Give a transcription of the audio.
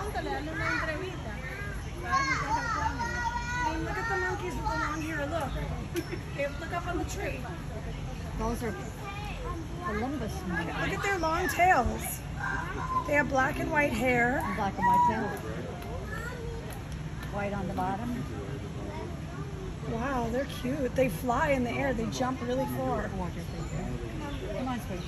pregúntale, dan una entrevista. Hey, look at the monkeys with the long hair. Look. They look up on the tree. Those are Colobus monkeys. Look at their long tails. They have black and white hair. And black and white tails. White on the bottom. Wow, they're cute. They fly in the air. They jump really far. Come on, sweetie.